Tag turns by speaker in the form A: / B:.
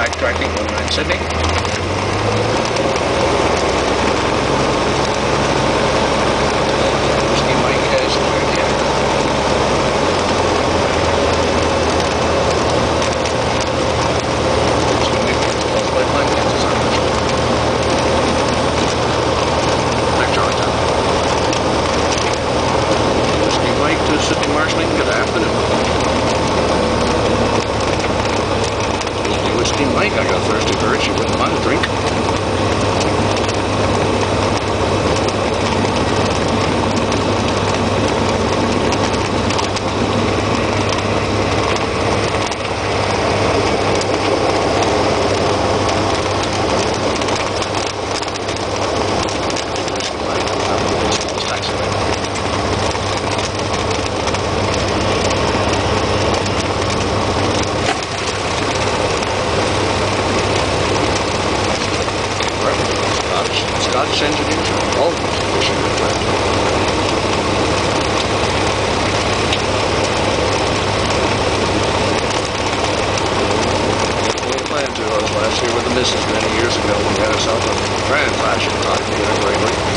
A: backtracking or Sydney. this is many years ago when we had ourselves a grand flashing product in Greatly.